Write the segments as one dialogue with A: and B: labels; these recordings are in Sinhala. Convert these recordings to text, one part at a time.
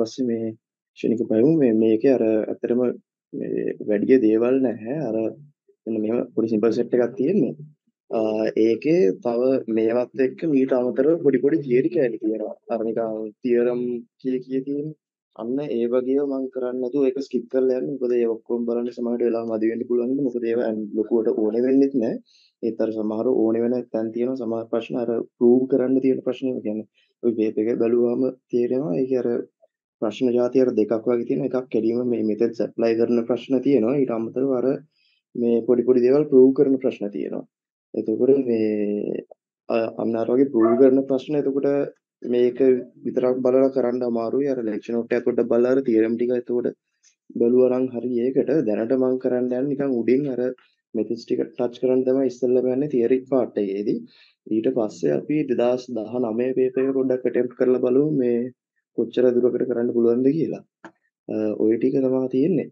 A: පස්සේ මේ ක්ෂණික බලමු මේ මේකේ අර ඇත්තටම මේ වැඩි දේවල් නැහැ. අර මෙන්න මෙහෙම පොඩි සිම්පල් සෙට් එකක් තියෙන්නේ. ඒකේ තව මේවත් එක්ක මීට අමතරව පොඩි පොඩි තියරි කෑලි තියෙනවා. අර නිකන් තියරම් කිය කිය තියෙන අන්න ඒ වගේව මම කරන්නේ නැතුව ඒක ස්කිප් කරලා යන්න. මොකද ඒ ඔක්කොම බලන්න සමහරට වෙලාව මදි වෙන්න පුළුවන් ඉතින් මොකද ඒව ලොකුවට ඕනේ වෙන්නෙත් නැහැ. ඒත් අර සමහර ඕනේ වෙන තැන් තියෙනවා. සමහර ප්‍රශ්න අර ප්‍රූව් කරන්න තියෙන ප්‍රශ්න. ඒ කියන්නේ ඔය වේබ් එක බලුවාම තේරෙනවා. ඒක අර ප්‍රශ්න જાතිය අර දෙකක් වගේ තියෙනවා. එකක් කෙලින්ම මේ මෙතඩ්ස් ඇප්ලයි කරන ප්‍රශ්න තියෙනවා. ඊට අමතරව අර මේ පොඩි පොඩි දේවල් ප්‍රූව් කරන ප්‍රශ්න තියෙනවා. එතකොට මේ අන්න අර වගේ ප්‍රූව් කරන ප්‍රශ්න එතකොට මේක විතරක් බලලා කරන්න අමාරුයි. අර ලෙක්චර් නෝට් එක පොඩ්ඩක් බලලා අර තියරම් ටික එතකොට බැලුවා නම් හරි. ඒකට දැනට මම කරන්න යන්නේ නිකන් උඩින් අර මෙතඩ්ස් ටික ටච් කරන්න තමයි ඉස්සෙල්ලා යන්නේ තියරි පාර්ට් එකේදී. ඊට පස්සේ අපි 2019 පේපර් එක පොඩ්ඩක් අටෙම්ප්ට් කරලා බලමු. මේ කොච්චර දුරකට කරන්න පුළුවන්ද කියලා. ඔය ටික තමයි තියෙන්නේ.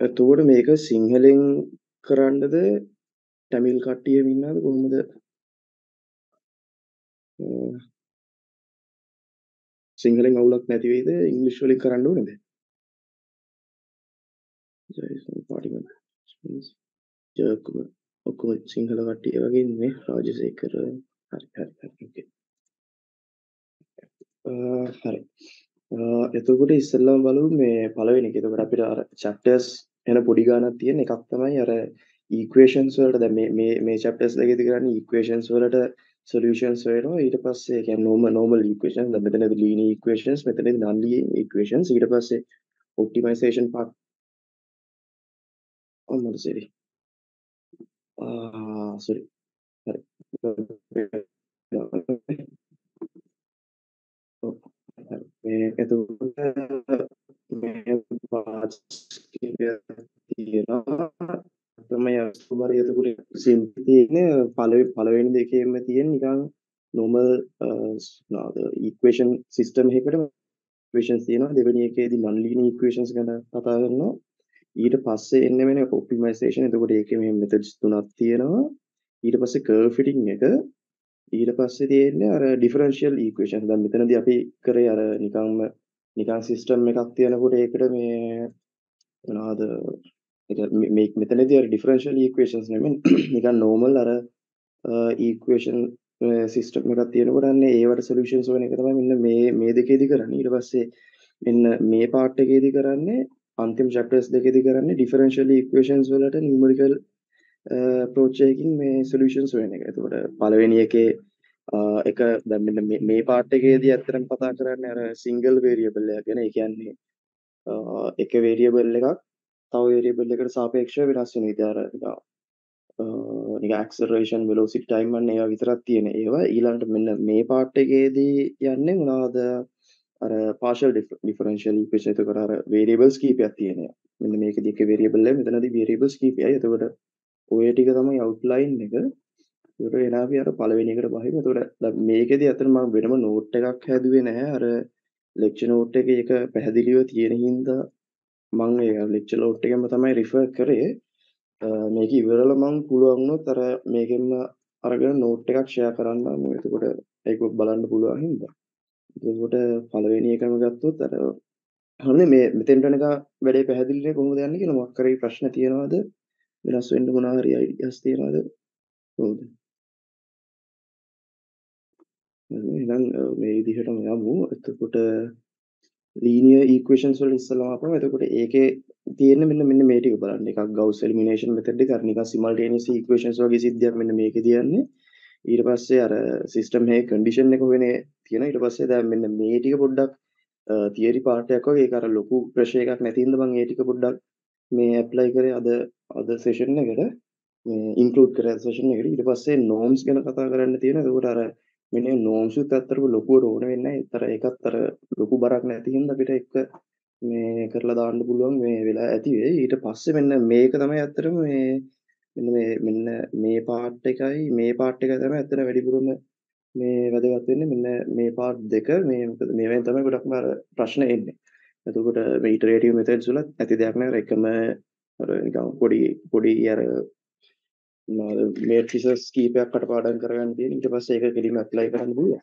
A: එතකොට මේක සිංහලෙන් කරන්නද ටැමිල් කට්ටියම ඉන්නවද කොහොමද සිංහලෙන් අවුලක් නැති වෙයිද ඉංග්‍රීසි වලින් කරන්න ඕනේද? ඔක්කොම ඔක්කොම සිංහල කට්ටිය වගේ ඉන්නේ රාජසේකර හරි හරි හරි ඕකේ. හරි. එතකොට ඉස්සෙල්ලාම බලමු මේ පළවෙනි එක. එතකොට අපිට අර chapters එන පොඩි ගානක් තියෙන එකක් තමයි අර equations වලට. දැන් මේ මේ මේ chapters දෙකේදී කරන්නේ equations වලට solutions හොයනවා ඊට පස්සේ ඒ කියන්නේ normal normal equations. දැන් මෙතනදී linear equations මෙතනදී non linear equations. ඊට පස්සේ optimization part. ඔන්නද සරි? ආ සරි හරි. මේ එතකොට මේ පාර්ට්ස් තියෙනවා තමයි සුමාරි එතකොට සිම්පල් තියෙන්නේ පළවෙනි පළවෙනි දෙකේම තියෙන නිකන් normal මොනවාද equation system එකකට equations තියෙනවා දෙවෙනි එකේදී non linear equations ගැන කතා කරනවා ඊට පස්සේ එන්නේ වෙන optimization එතකොට ඒකේ මේ methods තුනක් තියෙනවා ඊට පස්සේ curve fitting එක ඊට පස්සේ තියෙන්නේ අර differential equation. දැන් මෙතනදී අපි කරේ අර නිකන්ම නිකන් system එකක් තියෙනකොට ඒකට මේ මොනවාද මේ මෙතනදී අර differential equations නෙමෙයි. නිකන් normal අර equation සිස්ටම් එකක් තියෙනකොට අන්න ඒවට සොලියුෂන්ස් හොයන එක තමයි මෙන්න මේ මේ දෙකේදී කරන්නේ. ඊට පස්සේ මෙන්න මේ පාර්ට් එකේදී කරන්නේ අන්තිම chapters දෙකේදී කරන්නේ differential equations වලට numerical approach එකකින් මේ solutions හොයන එක. එතකොට පළවෙනි එකේ එක දැන් මෙන්න මේ පාර්ට් එකේදී ඇත්තටම කතා කරන්නේ අර single variable එක ගැන. ඒ කියන්නේ එක variable එකක් තව variable එකකට සාපේක්ෂව වෙනස් වෙන විදිහ අර නිකන් acceleration velocity time අන්න ඒවා විතරක් තියෙන ඒවා ඊළඟට මෙන්න මේ part එකේදී යන්නේ මොනවද අර partial differential equation එතකොට අර variables කීපයක් තියෙනවා මෙන්න මේකදී එක variable එක මෙතනදී variables කීපයයි එතකොට ඔය ටික තමයි outline එක. ඒකට එන අපි අර පළවෙනි එකට බහිමු. එතකොට මේකෙදී අතන මම වෙනම note එකක් හැදුවේ නැහැ. අර lecture note එකේ ඒක පැහැදිලිව තියෙන හින්දා මම ඒ lecture note එකෙන්ම තමයි refer කරේ. මේක ඉවරලා මම පුළුවන් වුණොත් අර මේකෙන්ම අරගෙන note එකක් share කරන්නම් එතකොට ඒක බලන්න පුළුවන් හින්දා. එතකොට පළවෙනි එකම ගත්තොත් අර හන්නේ මේ මෙතෙන්ට යනක වැඩේ පැහැදිලිනේ කොහොමද යන්නේ කියලා මොකක් කරේ ප්‍රශ්න තියෙනවද? වෙනස් වෙන්න මොනවා හරි ideas තියෙනවද? කොහොමද එහෙනම් මේ විදිහටම යමු. එතකොට linear equations වල ඉස්සෙල්ලාම අපම එතකොට ඒකේ තියෙන මෙන්න මෙන්න මේ ටික බලන්න. එකක් Gauss elimination method එක අර නිකන් simultaneous equations වගේ සිද්ධියක් මෙන්න මේකේ යන්නේ ඊට පස්සේ අර system එකේ condition එක වෙන්නේ තියෙනවා. ඊට පස්සේ දැන් මෙන්න මේ ටික පොඩ්ඩක් theory part එකක් වගේ ඒක අර ලොකු ප්‍රශ්න එකක් නැති හින්දා මම ඒ ටික පොඩ්ඩක් මේ apply කරේ. අද අද session එකට මේ include කරේ session එකට ඊට පස්සේ norms ගැන කතා කරන්න තියෙනවා එතකොට අර මෙන්න norms උත් අතරම ලොකුවට ඕන වෙන්නේ නැහැ. ඒතර ඒකත් අර ලොකු බරක් නැති හින්දා අපිට එක මේ කරලා දාන්න පුළුවන් මේ වෙලා ඇති වෙයි. ඊට පස්සේ මෙන්න මේක තමයි ඇත්තටම මේ මෙන්න මේ මෙන්න මේ පාර්ට් එකයි. මේ පාර්ට් එකයි තමයි ඇත්තට වැඩිපුරම මේ වැදගත් වෙන්නේ. මෙන්න මේ පාර්ට් දෙක මේ මොකද මේවෙන් තමයි ගොඩක්ම අර ප්‍රශ්න එන්නේ. එතකොට මේ ඉටරේටිව් මෙතඩ්ස් වල ඇති දෙයක් නෑ. එකම අර නිකන් පොඩි පොඩි අර මේට්‍රිසස් කීපයක් කටපාඩම් කරගන්න තියෙන ඊට පස්සේ ඒක කෙලින්ම ඇප්ලයි කරන්න පුළුවන්.